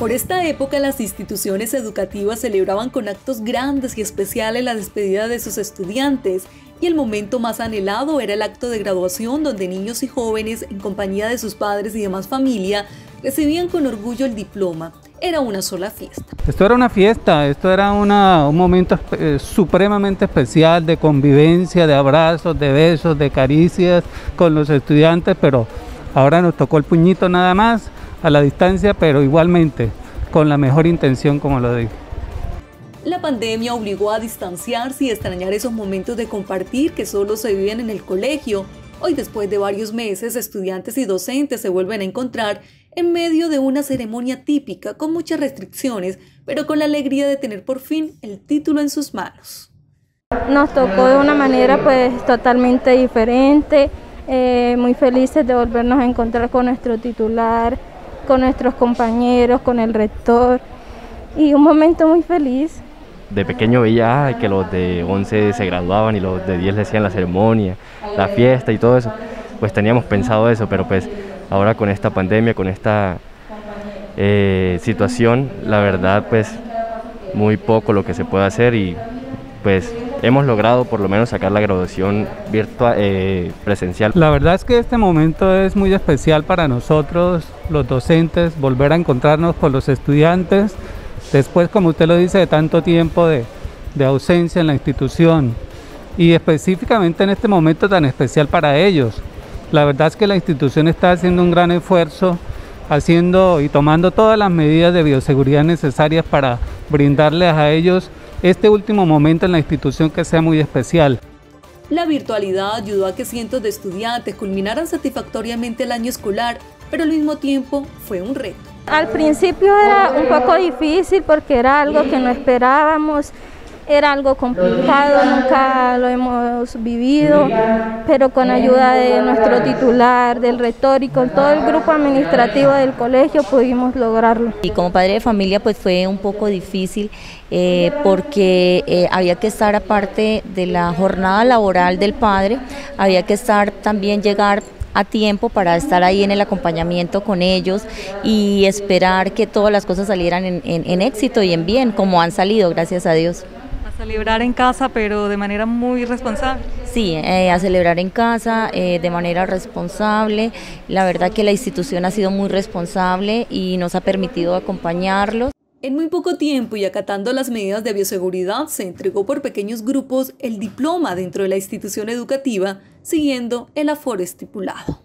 Por esta época las instituciones educativas celebraban con actos grandes y especiales la despedida de sus estudiantes y el momento más anhelado era el acto de graduación donde niños y jóvenes en compañía de sus padres y demás familia recibían con orgullo el diploma. Era una sola fiesta. Esto era una fiesta, esto era un momento eh, supremamente especial de convivencia, de abrazos, de besos, de caricias con los estudiantes, pero ahora nos tocó el puñito nada más a la distancia, pero igualmente con la mejor intención, como lo dije. La pandemia obligó a distanciarse y extrañar esos momentos de compartir que solo se vivían en el colegio. Hoy, después de varios meses, estudiantes y docentes se vuelven a encontrar en medio de una ceremonia típica con muchas restricciones, pero con la alegría de tener por fin el título en sus manos. Nos tocó de una manera pues totalmente diferente, eh, muy felices de volvernos a encontrar con nuestro titular, con nuestros compañeros, con el rector y un momento muy feliz. De pequeño veía que los de 11 se graduaban y los de 10 le hacían la ceremonia, la fiesta y todo eso. Pues teníamos pensado eso, pero pues ahora con esta pandemia, con esta eh, situación, la verdad pues muy poco lo que se puede hacer y pues hemos logrado por lo menos sacar la graduación virtual eh, presencial. La verdad es que este momento es muy especial para nosotros, los docentes, volver a encontrarnos con los estudiantes, después, como usted lo dice, de tanto tiempo de, de ausencia en la institución y específicamente en este momento tan especial para ellos. La verdad es que la institución está haciendo un gran esfuerzo haciendo y tomando todas las medidas de bioseguridad necesarias para brindarles a ellos este último momento en la institución que sea muy especial. La virtualidad ayudó a que cientos de estudiantes culminaran satisfactoriamente el año escolar, pero al mismo tiempo fue un reto. Al principio era un poco difícil porque era algo que no esperábamos, era algo complicado, nunca lo hemos vivido, pero con ayuda de nuestro titular, del rector y con todo el grupo administrativo del colegio pudimos lograrlo. Y como padre de familia pues fue un poco difícil eh, porque eh, había que estar aparte de la jornada laboral del padre, había que estar también llegar a tiempo para estar ahí en el acompañamiento con ellos y esperar que todas las cosas salieran en éxito y en bien, como han salido, gracias a Dios. Celebrar en casa, pero de manera muy responsable. Sí, eh, a celebrar en casa eh, de manera responsable. La verdad que la institución ha sido muy responsable y nos ha permitido acompañarlos. En muy poco tiempo y acatando las medidas de bioseguridad, se entregó por pequeños grupos el diploma dentro de la institución educativa, siguiendo el aforo estipulado.